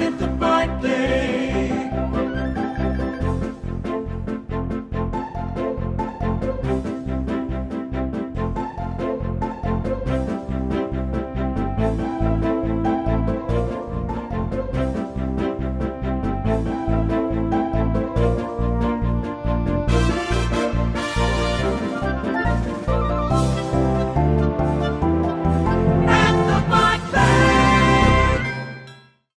at the fight,